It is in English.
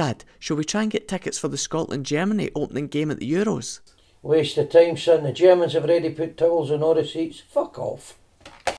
Dad, shall we try and get tickets for the Scotland Germany opening game at the Euros? Waste of time, son. The Germans have already put towels on all the seats. Fuck off.